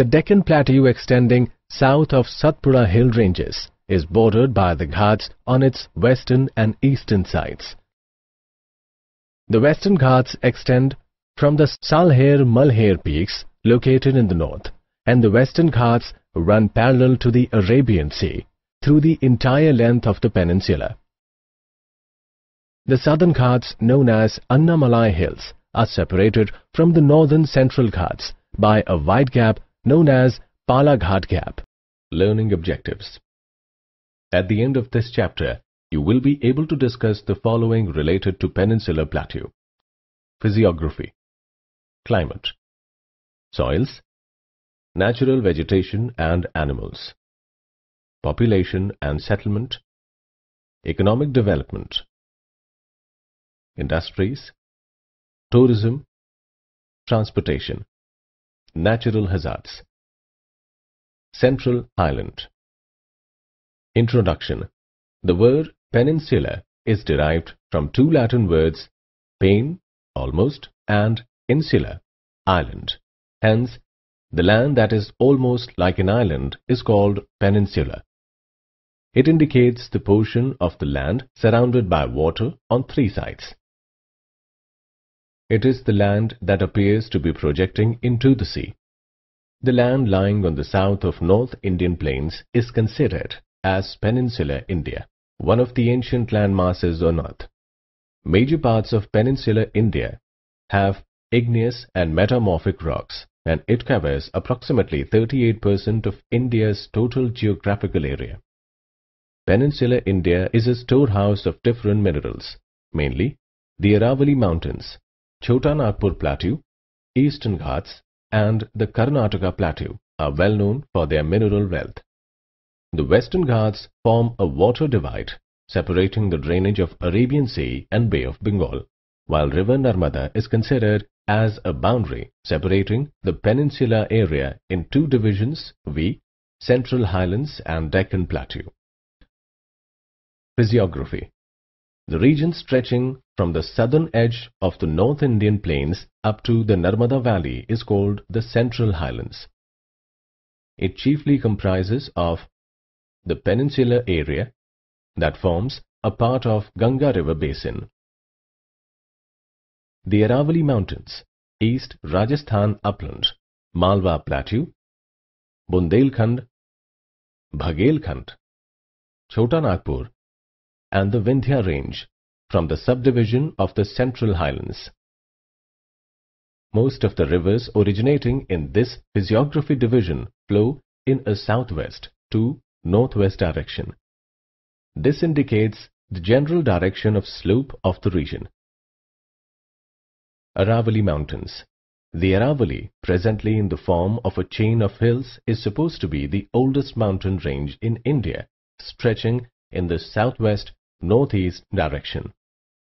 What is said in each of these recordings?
The Deccan Plateau extending south of Satpura hill ranges is bordered by the Ghats on its western and eastern sides. The Western Ghats extend from the Salher Malher peaks located in the north and the Western Ghats run parallel to the Arabian Sea through the entire length of the peninsula. The southern Ghats known as Annamalai Hills are separated from the northern central Ghats by a wide gap known as Palaghat Gap. Learning Objectives. At the end of this chapter, you will be able to discuss the following related to Peninsular Plateau. Physiography. Climate. Soils. Natural vegetation and animals. Population and settlement. Economic development. Industries. Tourism. Transportation Natural hazards Central Island Introduction The word peninsula is derived from two Latin words pen, almost, and insula, island. Hence, the land that is almost like an island is called peninsula. It indicates the portion of the land surrounded by water on three sides. It is the land that appears to be projecting into the sea. The land lying on the south of North Indian plains is considered as peninsular India, one of the ancient land masses on earth. Major parts of peninsular India have igneous and metamorphic rocks and it covers approximately 38% of India's total geographical area. Peninsular India is a storehouse of different minerals, mainly the Aravalli Mountains, Chota Nagpur Plateau, Eastern Ghats and the Karnataka Plateau are well known for their mineral wealth. The Western Ghats form a water divide separating the drainage of Arabian Sea and Bay of Bengal, while river Narmada is considered as a boundary separating the peninsular area in two divisions viz. Central Highlands and Deccan Plateau. Physiography the region stretching from the southern edge of the North Indian plains up to the Narmada Valley is called the Central Highlands. It chiefly comprises of the peninsular area that forms a part of Ganga River Basin. The Aravalli Mountains, East Rajasthan Upland, Malwa Plateau, Bundelkhand, Baghelkhand, Chota Nagpur and the Vindhya range from the subdivision of the Central Highlands. Most of the rivers originating in this physiography division flow in a southwest to northwest direction. This indicates the general direction of slope of the region. Aravalli Mountains The Aravalli, presently in the form of a chain of hills, is supposed to be the oldest mountain range in India, stretching in the southwest northeast direction.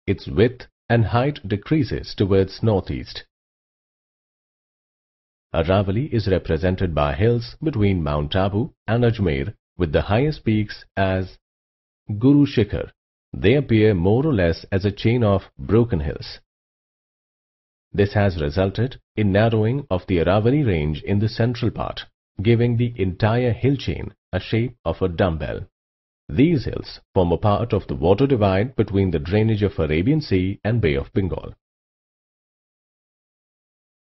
Its width and height decreases towards northeast. Aravalli is represented by hills between Mount Abu and Ajmer with the highest peaks as Guru Shikhar. They appear more or less as a chain of broken hills. This has resulted in narrowing of the Aravalli range in the central part, giving the entire hill chain a shape of a dumbbell. These hills form a part of the water divide between the drainage of Arabian Sea and Bay of Bengal.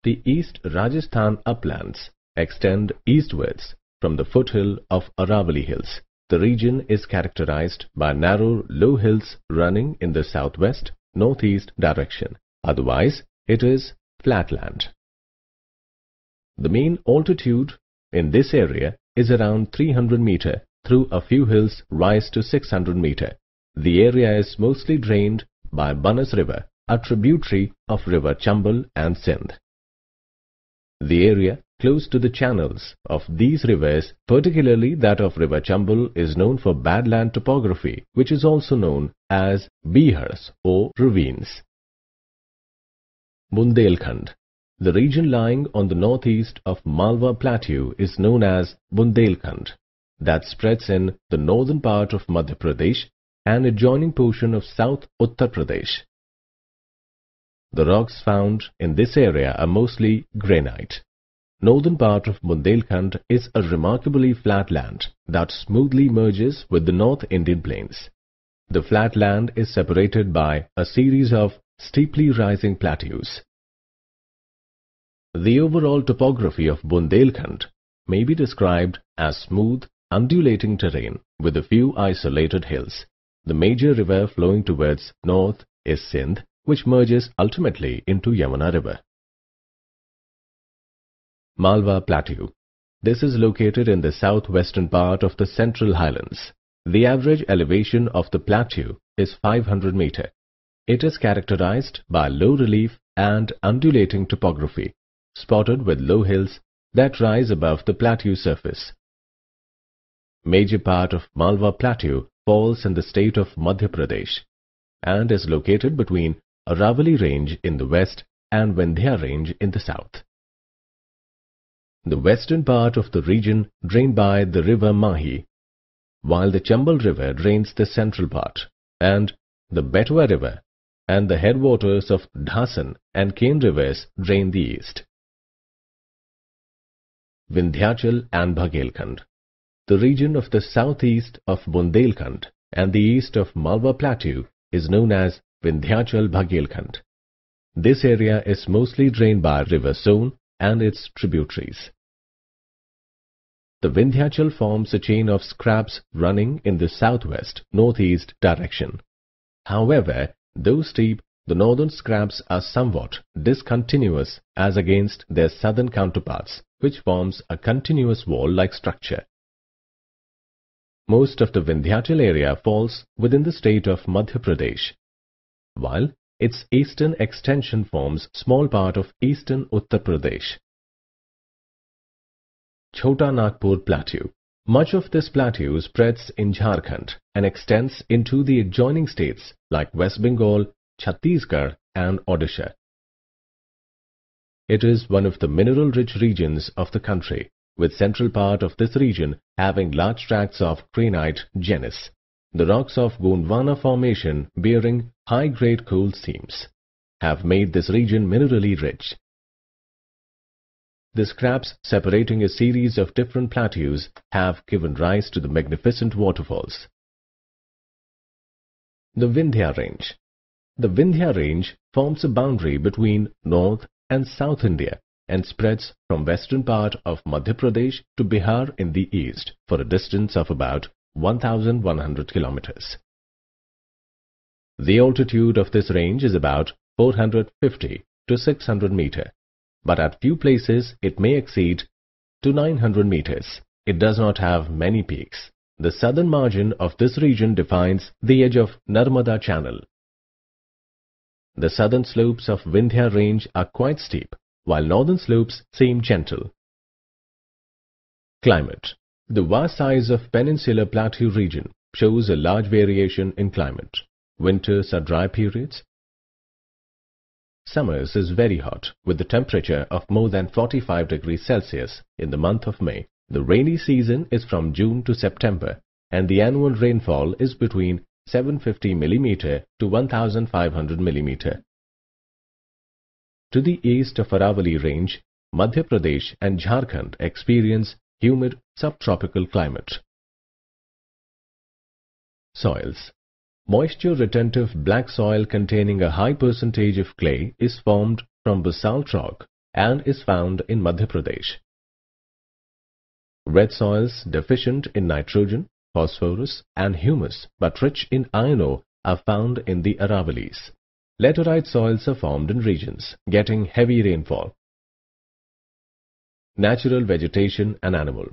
The East Rajasthan uplands extend eastwards from the foothill of Aravalli Hills. The region is characterized by narrow low hills running in the southwest northeast direction. Otherwise, it is flat land. The mean altitude in this area is around 300 meter through a few hills rise to 600 meter. The area is mostly drained by Banas River, a tributary of river Chambal and Sindh. The area close to the channels of these rivers, particularly that of river Chambal, is known for bad land topography, which is also known as bihars or ravines. Bundelkhand The region lying on the northeast of Malwa Plateau is known as Bundelkhand that spreads in the northern part of Madhya Pradesh and adjoining portion of South Uttar Pradesh. The rocks found in this area are mostly granite. northern part of Bundelkhand is a remarkably flat land that smoothly merges with the North Indian plains. The flat land is separated by a series of steeply rising plateaus. The overall topography of Bundelkhand may be described as smooth, undulating terrain with a few isolated hills. The major river flowing towards north is Sindh, which merges ultimately into Yamuna river. Malwa Plateau. This is located in the southwestern part of the Central Highlands. The average elevation of the plateau is 500 meter. It is characterized by low relief and undulating topography, spotted with low hills that rise above the plateau surface. Major part of Malwa Plateau falls in the state of Madhya Pradesh and is located between Aravalli Range in the west and Vindhya Range in the south. The western part of the region drained by the river Mahi, while the Chambal river drains the central part, and the Betwa river and the headwaters of Dhasan and Ken rivers drain the east. Vindhyachal and Baghelkhand The region of the southeast of Bundelkhand and the east of Malwa Plateau is known as Vindhyachal Baghelkhand. This area is mostly drained by river Son and its tributaries. The Vindhyachal forms a chain of scarps running in the southwest-northeast direction. However, though steep, the northern scarps are somewhat discontinuous as against their southern counterparts, which forms a continuous wall-like structure. Most of the Vindhyachal area falls within the state of Madhya Pradesh, while its eastern extension forms small part of eastern Uttar Pradesh. Chota Nagpur Plateau Much of this plateau spreads in Jharkhand and extends into the adjoining states like West Bengal, Chhattisgarh and Odisha. It is one of the mineral-rich regions of the country, with central part of this region having large tracts of granite genus the rocks of Gondwana formation bearing high-grade coal seams have made this region minerally rich. The scarps separating a series of different plateaus have given rise to the magnificent waterfalls. The Vindhya Range The Vindhya Range forms a boundary between North and South India and spreads from western part of Madhya Pradesh to Bihar in the east for a distance of about 1100 kilometers. The altitude of this range is about 450 to 600 meter, but at few places it may exceed to 900 meters. It does not have many peaks. The southern margin of this region defines the edge of Narmada Channel. The southern slopes of Vindhya range are quite steep, while northern slopes seem gentle. Climate the vast size of peninsular plateau region shows a large variation in climate. Winters are dry periods. Summers is very hot with the temperature of more than 45 degrees Celsius in the month of May. The rainy season is from June to September and the annual rainfall is between 750 mm to 1500 mm. To the east of Aravalli range, Madhya Pradesh and Jharkhand experience humid subtropical climate. Soils Moisture-retentive black soil containing a high percentage of clay is formed from basalt rock and is found in Madhya Pradesh. Red soils deficient in nitrogen, phosphorus and humus but rich in iron ore are found in the Aravallis. Laterite soils are formed in regions getting heavy rainfall Natural vegetation and animal.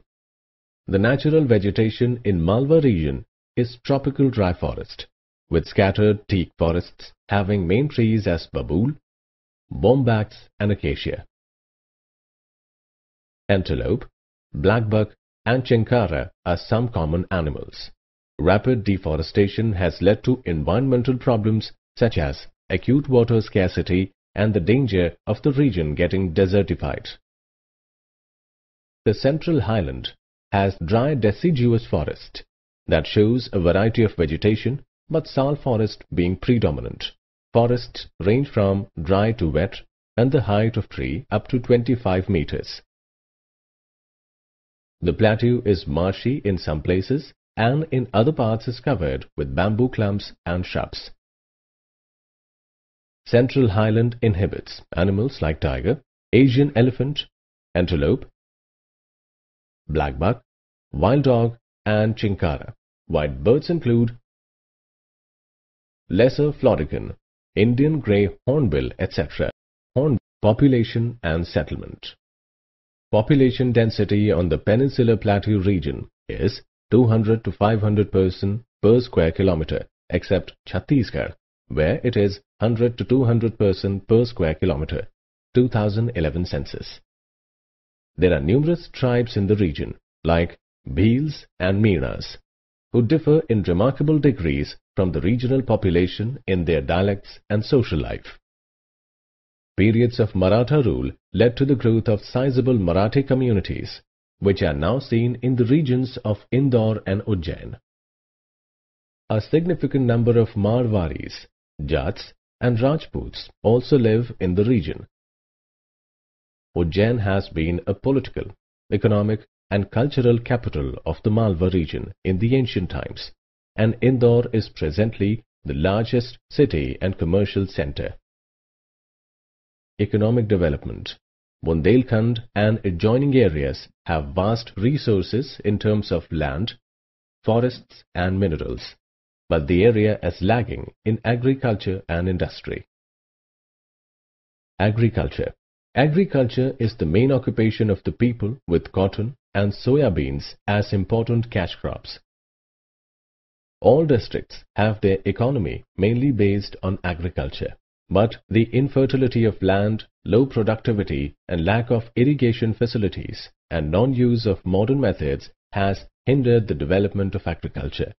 The natural vegetation in Malwa region is tropical dry forest, with scattered teak forests having main trees as babool, bombax and acacia. Antelope, blackbuck and chinkara are some common animals. Rapid deforestation has led to environmental problems such as acute water scarcity and the danger of the region getting desertified. The Central Highland has dry deciduous forest that shows a variety of vegetation but sal forest being predominant. Forests range from dry to wet and the height of tree up to 25 meters. The plateau is marshy in some places and in other parts is covered with bamboo clumps and shrubs. Central highland inhabits animals like tiger, Asian elephant, antelope, blackbuck, wild dog and chinkara. White birds include lesser florican, Indian grey hornbill etc. Horn population and settlement. Population density on the peninsular plateau region is 200 to 500 person per square kilometer except Chhattisgarh where it is 100 to 200 person per square kilometer 2011 census. There are numerous tribes in the region like Bhils and Meenas who differ in remarkable degrees from the regional population in their dialects and social life. Periods of Maratha rule led to the growth of sizable Marathi communities, which are now seen in the regions of Indore and Ujjain. A significant number of Marwaris, Jats and Rajputs also live in the region. Ujjain has been a political, economic and cultural capital of the Malwa region in the ancient times, and Indore is presently the largest city and commercial center. Economic development Bundelkhand and adjoining areas have vast resources in terms of land, forests and minerals, but the area is lagging in agriculture and industry. Agriculture Agriculture is the main occupation of the people with cotton and soya beans as important cash crops. All districts have their economy mainly based on agriculture. But the infertility of land, low productivity and lack of irrigation facilities and non-use of modern methods has hindered the development of agriculture.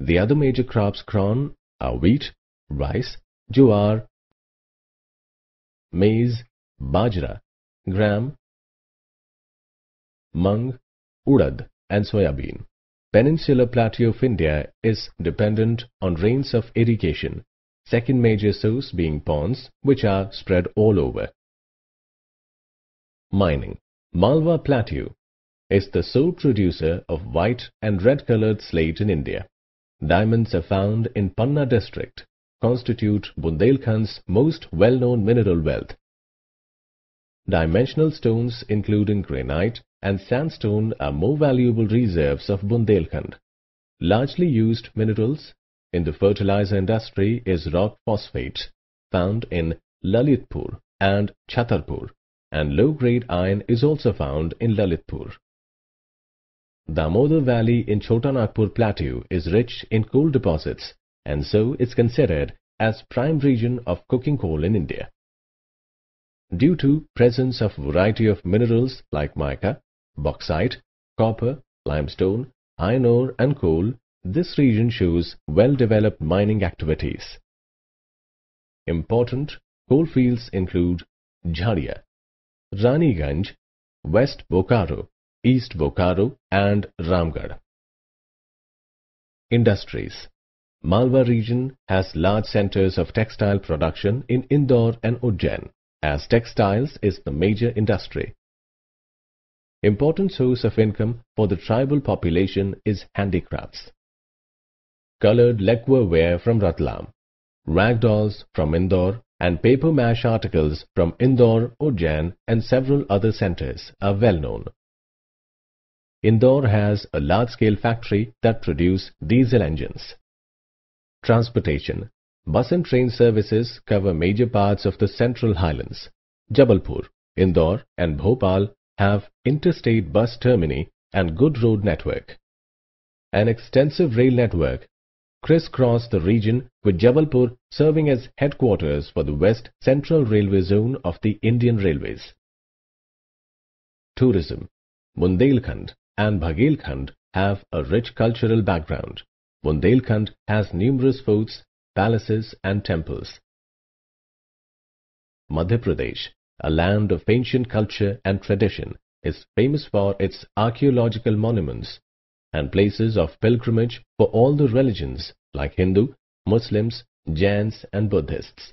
The other major crops grown are uh, wheat, rice, jowar, maize, bajra, gram, mung, urad and soybean. Peninsular plateau of India is dependent on rains of irrigation, second major source being ponds which are spread all over. Mining Malwa Plateau is the sole producer of white and red colored slate in India. Diamonds are found in Panna district constitute Bundelkhand's most well-known mineral wealth. Dimensional stones including granite and sandstone are more valuable reserves of Bundelkhand. Largely used minerals in the fertilizer industry is rock phosphate found in Lalitpur and Chhatarpur and low-grade iron is also found in Lalitpur. Damodar Valley in Chotanagpur Plateau is rich in coal deposits and so is considered as prime region of coking coal in India. Due to presence of variety of minerals like mica, bauxite, copper, limestone, iron ore and coal, this region shows well-developed mining activities. Important coal fields include Jharia, Raniganj, West Bokaro, East Bokaro and Ramgarh. Industries Malwa region has large centers of textile production in Indore and Ujjain, as textiles is the major industry. Important source of income for the tribal population is handicrafts. Colored lacquer ware from Ratlam, rag dolls from Indore and paper mache articles from Indore, Ujjain and several other centers are well known. Indore has a large-scale factory that produce diesel engines. Transportation Bus and train services cover major parts of the Central Highlands. Jabalpur, Indore and Bhopal have interstate bus termini and good road network. An extensive rail network crisscross the region with Jabalpur serving as headquarters for the West Central Railway Zone of the Indian Railways. Tourism Bundelkhand and Baghelkhand have a rich cultural background. Bundelkhand has numerous forts, palaces and temples. Madhya Pradesh, a land of ancient culture and tradition, is famous for its archaeological monuments and places of pilgrimage for all the religions like Hindu, Muslims, Jains and Buddhists.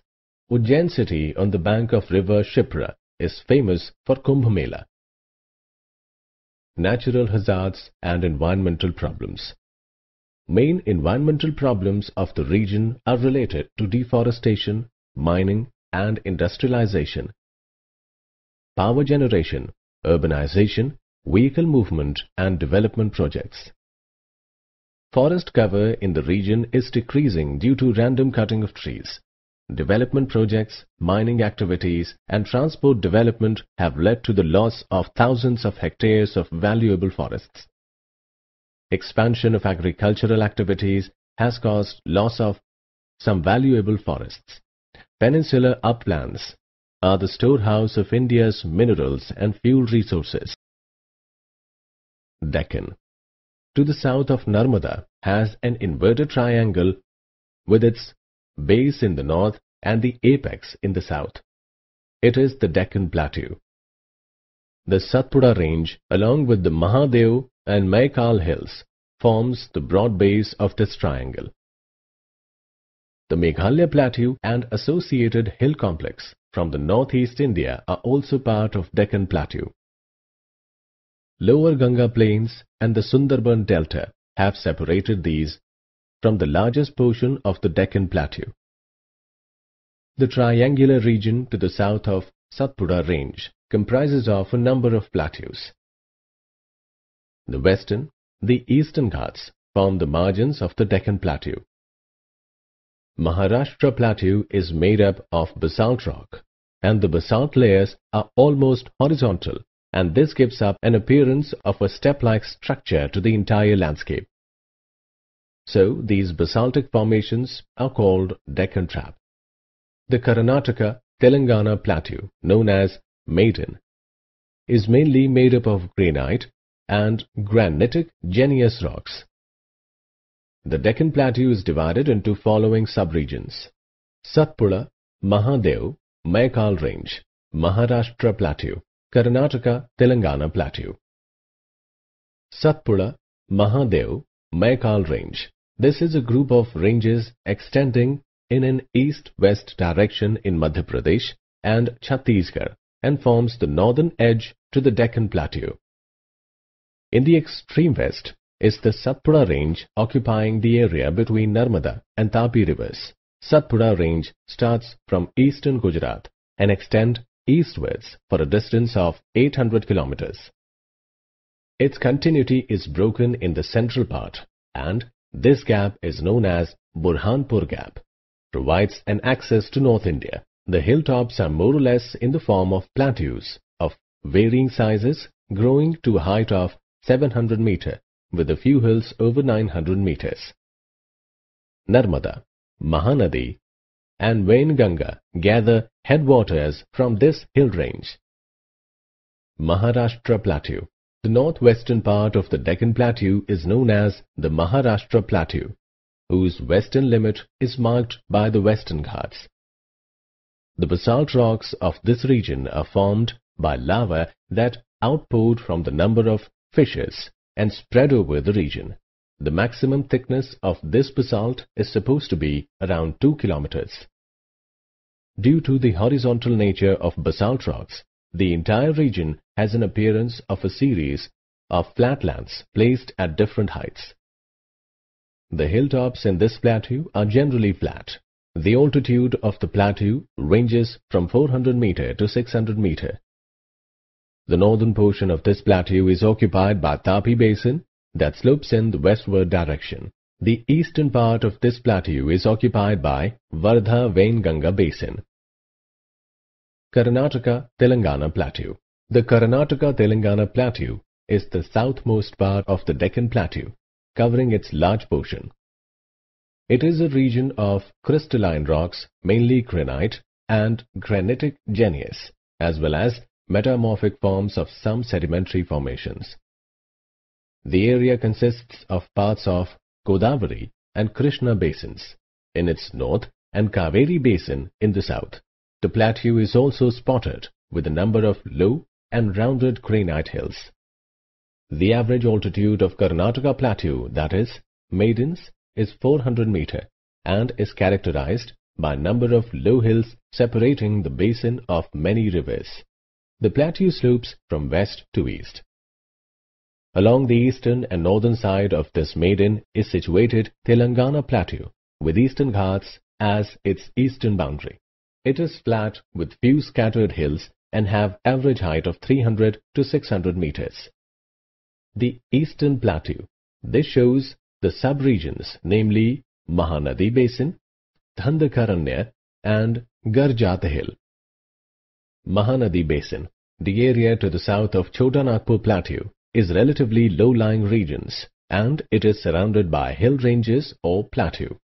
Ujjain city on the bank of river Shipra is famous for Kumbh Mela. Natural hazards and environmental problems. Main environmental problems of the region are related to deforestation, mining and industrialization, power generation, urbanization, vehicle movement and development projects. Forest cover in the region is decreasing due to random cutting of trees. Development projects, mining activities and transport development have led to the loss of thousands of hectares of valuable forests. Expansion of agricultural activities has caused loss of some valuable forests. Peninsular uplands are the storehouse of India's minerals and fuel resources. Deccan to the south of Narmada has an inverted triangle with its base in the north and the apex in the south. It is the Deccan Plateau. The Satpura range along with the Mahadev and Maikal hills forms the broad base of this triangle. The Meghalaya Plateau and associated hill complex from the northeast India are also part of Deccan Plateau. Lower Ganga Plains and the Sundarban Delta have separated these from the largest portion of the Deccan Plateau. The triangular region to the south of Satpura range comprises of a number of plateaus. The western, the eastern Ghats form the margins of the Deccan Plateau. Maharashtra Plateau is made up of basalt rock and the basalt layers are almost horizontal and this gives up an appearance of a step-like structure to the entire landscape. So these basaltic formations are called Deccan Trap. The Karnataka Telangana plateau known as Maiden is mainly made up of granite and granitic gneiss rocks. The Deccan Plateau is divided into following subregions. Satpura, Mahadev, Maikal Range, Maharashtra Plateau, Karnataka, Telangana Plateau. Satpura, Mahadev, Maikal Range. This is a group of ranges extending in an east-west direction in Madhya Pradesh and Chhattisgarh and forms the northern edge to the Deccan Plateau. In the extreme west is the Satpura range occupying the area between Narmada and Tapi rivers. Satpura range starts from eastern Gujarat and extend eastwards for a distance of 800 kilometers. Its continuity is broken in the central part and this gap is known as Burhanpur Gap, provides an access to North India. The hilltops are more or less in the form of plateaus of varying sizes growing to a height of 700 meter with a few hills over 900 meters. Narmada, Mahanadi and Wainganga gather headwaters from this hill range. Maharashtra Plateau The northwestern part of the Deccan Plateau is known as the Maharashtra Plateau, whose western limit is marked by the Western Ghats. The basalt rocks of this region are formed by lava that outpoured from the number of fissures and spread over the region. The maximum thickness of this basalt is supposed to be around 2 kilometers. Due to the horizontal nature of basalt rocks, the entire region has an appearance of a series of flatlands placed at different heights. The hilltops in this plateau are generally flat. The altitude of the plateau ranges from 400 meter to 600 meter. The northern portion of this plateau is occupied by Tapi Basin that slopes in the westward direction. The eastern part of this plateau is occupied by Wardha Wainganga Basin. Karnataka Telangana Plateau The Karnataka Telangana Plateau is the southmost part of the Deccan Plateau, covering its large portion. It is a region of crystalline rocks, mainly granite and granitic gneiss, as well as metamorphic forms of some sedimentary formations. The area consists of parts of Godavari and Krishna basins in its north and Kaveri basin in the south. The plateau is also spotted with a number of low and rounded granite hills. The average altitude of Karnataka plateau, that is, Maidens, is 400 meter and is characterized by number of low hills separating the basin of many rivers. The plateau slopes from west to east. Along the eastern and northern side of this maiden is situated Telangana Plateau with Eastern Ghats as its eastern boundary. It is flat with few scattered hills and have average height of 300 to 600 meters. The Eastern Plateau. This shows the sub-regions namely Mahanadi Basin, Dandkaranya and Garjat Hill. Mahanadi Basin, the area to the south of Chota Nagpur Plateau, is relatively low-lying regions and it is surrounded by hill ranges or plateau.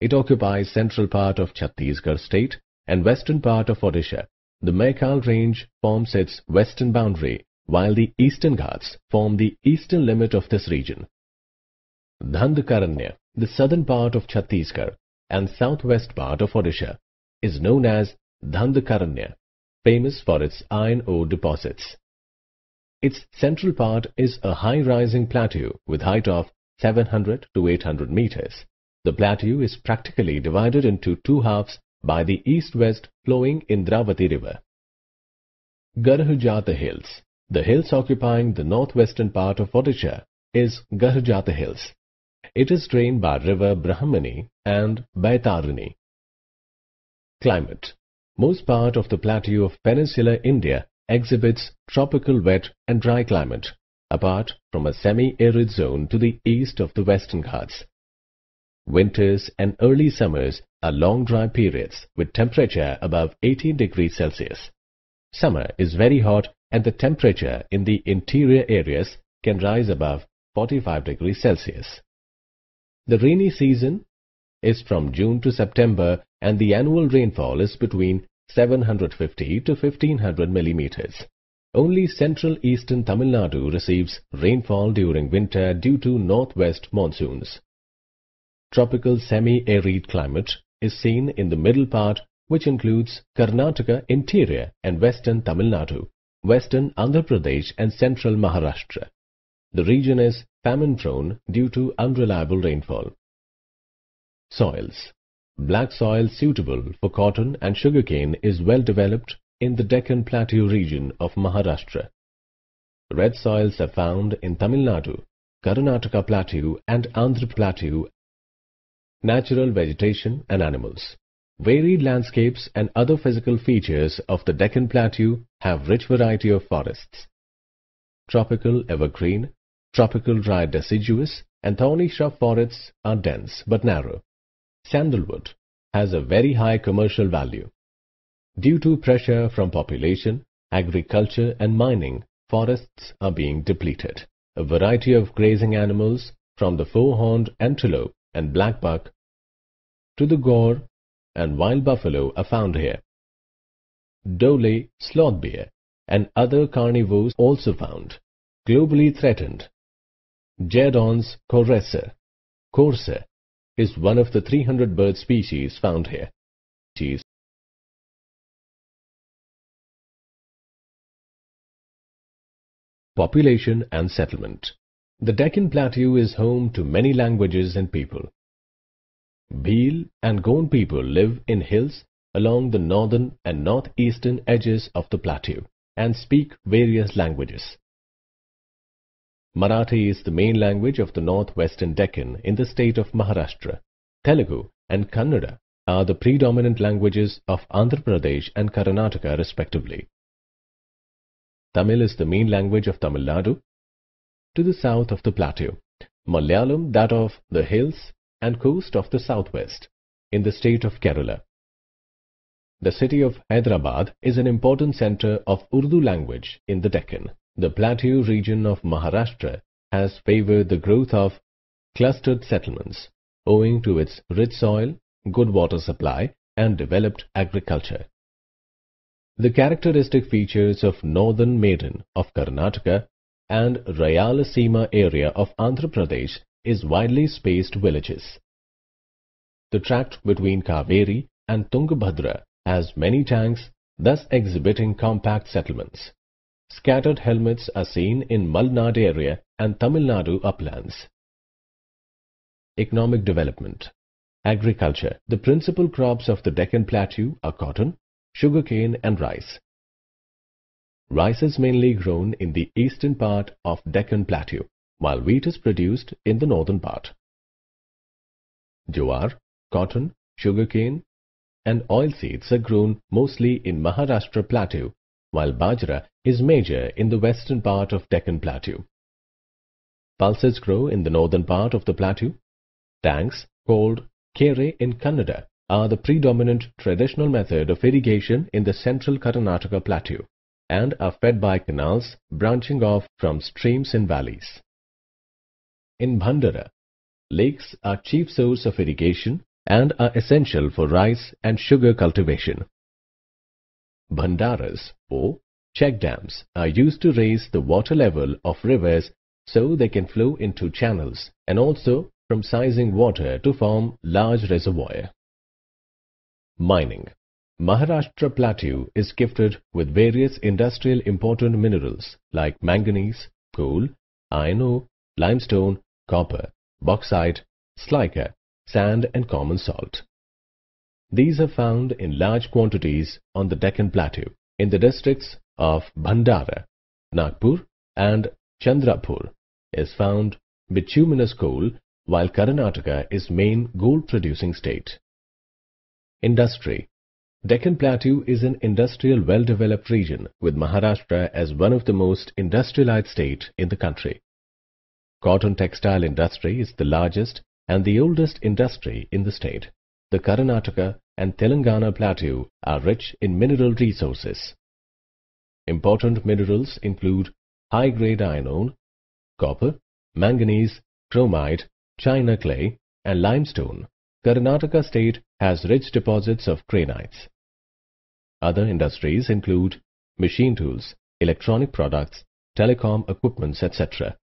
It occupies central part of Chhattisgarh state and western part of Odisha. The Maikal range forms its western boundary while the eastern Ghats form the eastern limit of this region. Dandkaranya, the southern part of Chhattisgarh and southwest part of Odisha, is known as Dandkaranya, famous for its iron ore deposits. Its central part is a high-rising plateau with height of 700 to 800 meters. The plateau is practically divided into two halves by the east-west flowing Indravati river. Garhjata Hills The hills occupying the northwestern part of Odisha is Garhjata Hills. It is drained by river Brahmani and Baitarani. Climate Most part of the plateau of peninsular India exhibits tropical wet and dry climate, apart from a semi-arid zone to the east of the Western Ghats. Winters and early summers are long dry periods with temperature above 18 degrees Celsius. Summer is very hot and the temperature in the interior areas can rise above 45 degrees Celsius. The rainy season is from June to September and the annual rainfall is between 750 to 1500 millimeters. Only central eastern Tamil Nadu receives rainfall during winter due to northwest monsoons tropical semi-arid climate is seen in the middle part which includes Karnataka interior and western Tamil Nadu, western Andhra Pradesh and central Maharashtra. The region is famine prone due to unreliable rainfall. Soils Black soil suitable for cotton and sugarcane is well developed in the Deccan Plateau region of Maharashtra. Red soils are found in Tamil Nadu, Karnataka Plateau and Andhra Plateau natural vegetation and animals. Varied landscapes and other physical features of the Deccan Plateau have rich variety of forests. Tropical evergreen, tropical dry deciduous and thorny shrub forests are dense but narrow. Sandalwood has a very high commercial value. Due to pressure from population, agriculture and mining, forests are being depleted. A variety of grazing animals from the four-horned antelope and black buck to the gaur and wild buffalo are found here. Dhole, sloth bear and other carnivores also found. Globally threatened. Jerdon's courser, courser is one of the 300 bird species found here. Population and settlement the Deccan Plateau is home to many languages and people. Bhil and Gond people live in hills along the northern and northeastern edges of the plateau and speak various languages. Marathi is the main language of the northwestern Deccan in the state of Maharashtra. Telugu and Kannada are the predominant languages of Andhra Pradesh and Karnataka respectively. Tamil is the main language of Tamil Nadu to the south of the plateau, Malayalam that of the hills and coast of the southwest, in the state of Kerala. The city of Hyderabad is an important center of Urdu language in the Deccan. The plateau region of Maharashtra has favored the growth of clustered settlements owing to its rich soil, good water supply and developed agriculture. The characteristic features of northern Maiden of Karnataka and Rayalaseema area of Andhra Pradesh is widely spaced villages. The tract between Kaveri and Tungabhadra has many tanks, thus exhibiting compact settlements. Scattered helmets are seen in Malnad area and Tamil Nadu uplands. Economic development Agriculture The principal crops of the Deccan Plateau are cotton, sugarcane and rice. Rice is mainly grown in the eastern part of Deccan Plateau, while wheat is produced in the northern part. Jowar, cotton, sugarcane and oilseeds are grown mostly in Maharashtra Plateau, while bajra is major in the western part of Deccan Plateau. Pulses grow in the northern part of the plateau. Tanks, called kere in Kannada, are the predominant traditional method of irrigation in the central Karnataka plateau and are fed by canals branching off from streams and valleys. In Bhandara, lakes are chief source of irrigation and are essential for rice and sugar cultivation. Bhandaras or check dams are used to raise the water level of rivers so they can flow into channels and also from sizing water to form large reservoir. Mining Maharashtra Plateau is gifted with various industrial important minerals like manganese, coal, iron ore, limestone, copper, bauxite, silica, sand and common salt. These are found in large quantities on the Deccan Plateau in the districts of Bhandara, Nagpur and Chandrapur is found bituminous coal while Karnataka is main gold producing state. Industry Deccan Plateau is an industrial well-developed region with Maharashtra as one of the most industrialized state in the country. Cotton textile industry is the largest and the oldest industry in the state. The Karnataka and Telangana plateau are rich in mineral resources. Important minerals include high-grade iron ore, copper, manganese, chromite, china clay and limestone. Karnataka state has rich deposits of granites. Other industries include machine tools, electronic products, telecom equipments, etc.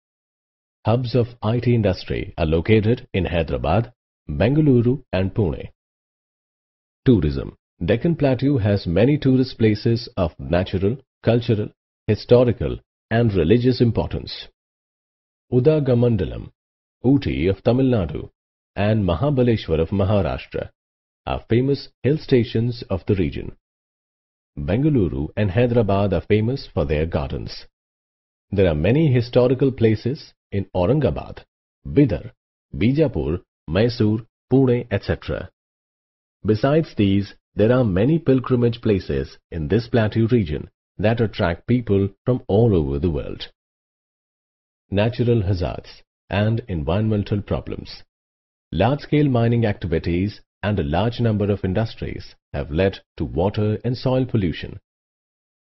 Hubs of IT industry are located in Hyderabad, Bengaluru and Pune. Tourism Deccan Plateau has many tourist places of natural, cultural, historical and religious importance. Udagamandalam, Ooty of Tamil Nadu and Mahabaleshwar of Maharashtra are famous hill stations of the region. Bengaluru and Hyderabad are famous for their gardens. There are many historical places in Aurangabad, Bidar, Bijapur, Mysore, Pune, etc. Besides these, there are many pilgrimage places in this plateau region that attract people from all over the world. Natural hazards and environmental problems Large-scale mining activities and a large number of industries have led to water and soil pollution.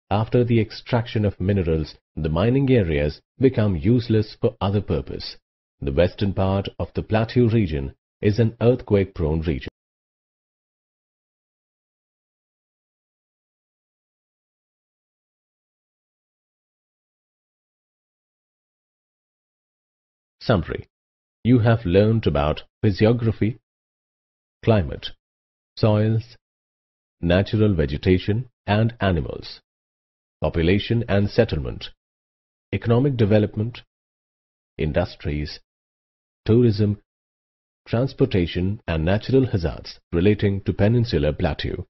After the extraction of minerals, the mining areas become useless for other purpose. The western part of the plateau region is an earthquake-prone region. Summary you have learnt about physiography, climate, soils, natural vegetation and animals, population and settlement, economic development, industries, tourism, transportation and natural hazards relating to Peninsular Plateau.